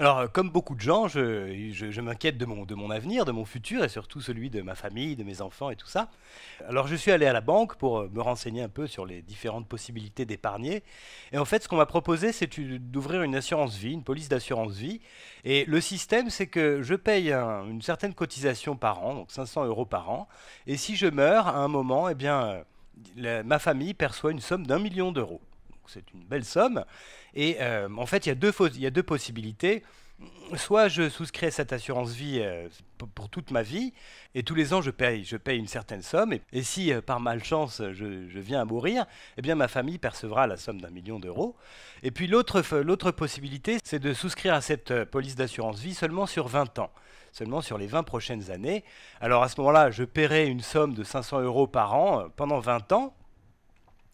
Alors, euh, comme beaucoup de gens, je, m'inquiète de mon, avenir, de mon futur et surtout celui de ma famille, de mes enfants et tout ça. Alors, je suis allé à la banque pour euh, me renseigner un peu sur les différentes possibilités d'épargner. Et en fait, ce qu'on m'a proposé, c'est d'ouvrir une assurance vie, une police d'assurance vie. Et le système, c'est que je paye un- une certaine cotisation par an, donc 500 euros par an. Et si je meurs à un moment, eh bien, euh, ma famille perçoit une somme d'un million d'euros. C'est une belle somme. Et euh, en fait, il y, a deux il y a deux possibilités. Soit je souscris à cette assurance vie euh, pour, toute ma vie, et tous les ans je paye, je paye une certaine somme, et, si euh, par malchance je, viens à mourir, eh bien ma famille percevra la somme d'un million d'euros. Et puis l'autre possibilité, c'est de souscrire à cette police d'assurance vie seulement sur 20 ans, seulement sur les 20 prochaines années. Alors à ce moment-là, je paierai une somme de 500 euros par an pendant 20 ans,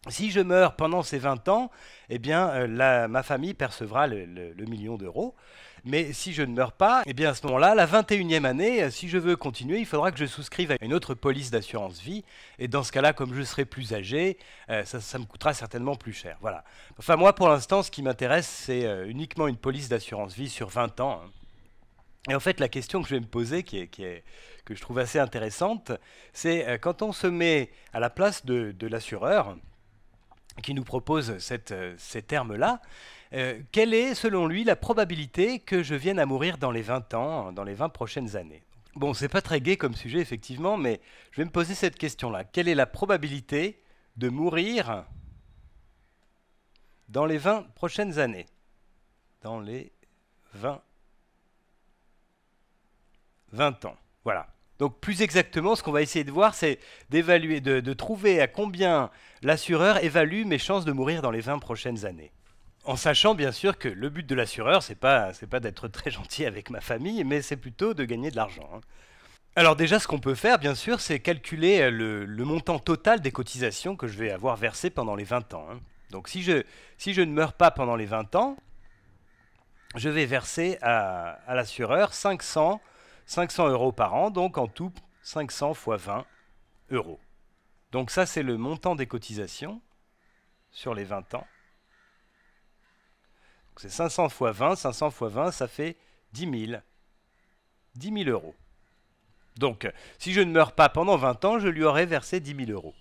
si je meurs pendant ces 20 ans, eh bien, euh, ma famille percevra le, million d'euros. Mais si je ne meurs pas, eh bien, à ce moment-là, la 21e année, euh, si je veux continuer, il faudra que je souscrive à une autre police d'assurance vie. Et dans ce cas-là, comme je serai plus âgé, euh, ça, me coûtera certainement plus cher. Voilà. Enfin, moi, pour l'instant, ce qui m'intéresse, c'est uniquement une police d'assurance vie sur 20 ans. hein. Et en fait, la question que je vais me poser, qui est, que je trouve assez intéressante, c'est quand on se met à la place de l'assureur, qui nous propose euh, ces termes-là, euh, quelle est, selon lui, la probabilité que je vienne à mourir dans les 20 ans, dans les 20 prochaines années? Bon, c'est pas très gai comme sujet, effectivement, mais je vais me poser cette question-là. Quelle est la probabilité de mourir dans les 20 prochaines années? Dans les 20 20 ans. Voilà. Donc plus exactement, ce qu'on va essayer de voir, c'est d'évaluer, de, trouver à combien l'assureur évalue mes chances de mourir dans les 20 prochaines années. En sachant bien sûr que le but de l'assureur, c'est pas, pas d'être très gentil avec ma famille, mais c'est plutôt de gagner de l'argent. hein. Alors déjà, ce qu'on peut faire, bien sûr, c'est calculer euh, le, le montant total des cotisations que je vais avoir versées pendant les 20 ans. hein. Donc si je, si je ne meurs pas pendant les 20 ans, je vais verser à, à l'assureur 500, 500 euros par an, donc en tout 500 fois 20 euros. Donc ça, c'est le montant des cotisations sur les 20 ans. C'est 500 fois 20, 500 fois 20, ça fait 10 000. 10 000 euros. Donc, si je ne meurs pas pendant 20 ans, je lui aurais versé 10 000 euros.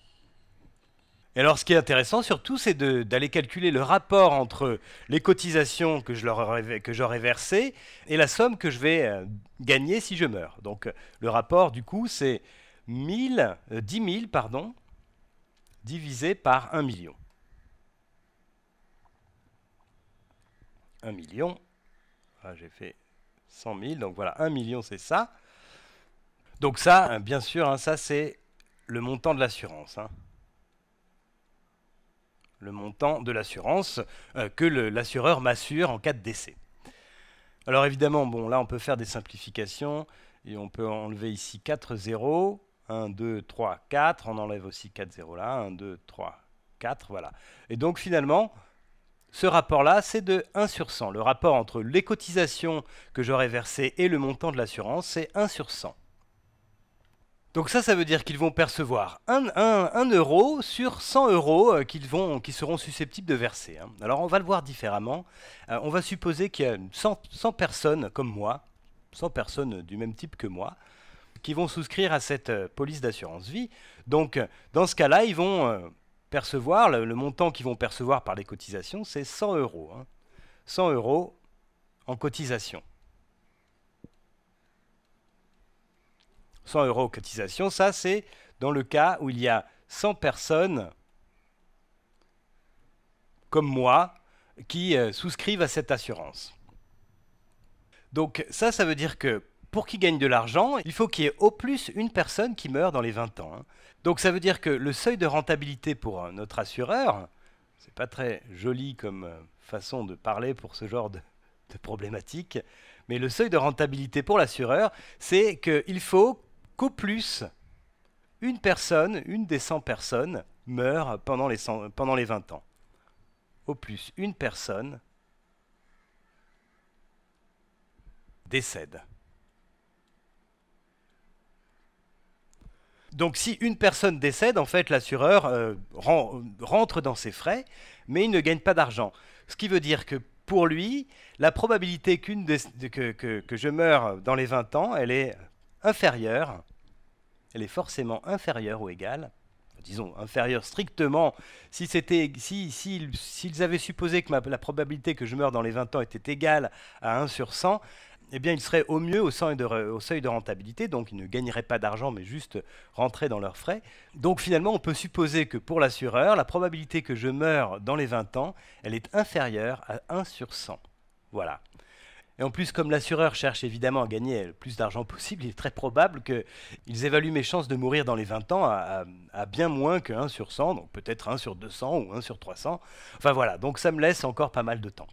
Et alors, ce qui est intéressant surtout, c'est d'aller calculer le rapport entre les cotisations que j'aurais versées et la somme que je vais euh, gagner si je meurs. Donc, euh, le rapport, du coup, c'est 1000, euh, 10 000, pardon, divisé par 1 million. 1 million, ah, j'ai fait 100 000, donc voilà, 1 million, c'est ça. Donc ça, hein, bien sûr, hein, ça c'est le montant de l'assurance. hein. Le montant de l'assurance euh, que l'assureur m'assure en cas de décès. Alors évidemment, bon, là on peut faire des simplifications et on peut enlever ici 4 zéros. 1, 2, 3, 4. On enlève aussi 4 zéros là. 1, 2, 3, 4. Voilà. Et donc finalement, ce rapport-là, c'est de 1 sur 100. Le rapport entre les cotisations que j'aurais versées et le montant de l'assurance, c'est 1 sur 100. Donc ça, ça veut dire qu'ils vont percevoir 1, euro sur 100 euros euh, qu'ils seront susceptibles de verser. hein. Alors on va le voir différemment. Euh, on va supposer qu'il y a 100, 100 personnes comme moi, 100 personnes du même type que moi, qui vont souscrire à cette euh, police d'assurance vie. Donc dans ce cas-là, ils vont percevoir, le, montant qu'ils vont percevoir par les cotisations, c'est 100 euros. hein. 100 euros en cotisation. 100 euros cotisation, ça c'est dans le cas où il y a 100 personnes comme moi qui euh, souscrivent à cette assurance. Donc ça, ça veut dire que pour qu'ils gagnent de l'argent, il faut qu'il y ait au plus une personne qui meurt dans les 20 ans. hein. Donc ça veut dire que le seuil de rentabilité pour notre assureur, c'est pas très joli comme euh, façon de parler pour ce genre de, de problématique, mais le seuil de rentabilité pour l'assureur, c'est qu'il faut qu'au plus une personne, une des 100 personnes, meure pendant les, 100 pendant les 20 ans. Au plus une personne décède. Donc si une personne décède, en fait, l'assureur euh, ren- rentre dans ses frais, mais il ne gagne pas d'argent. Ce qui veut dire que pour lui, la probabilité que je meure dans les 20 ans, elle est inférieure, elle est forcément inférieure ou égale disons, inférieur strictement, si c'était, si, s'ils avaient supposé que la probabilité que je meure dans les 20 ans était égale à 1 sur 100, eh bien, ils seraient au mieux au seuil, de, au seuil de rentabilité, donc ils ne gagneraient pas d'argent, mais juste rentraient dans leurs frais. Donc finalement, on peut supposer que pour l'assureur, la probabilité que je meure dans les 20 ans, elle est inférieure à 1 sur 100. Voilà. Et en plus, comme l'assureur cherche évidemment à gagner le plus d'argent possible, il est très probable qu'ils évaluent mes chances de mourir dans les 20 ans à, bien moins que 1 sur 100, donc peut-être 1 sur 200 ou 1 sur 300. Enfin voilà, donc ça me laisse encore pas mal de temps.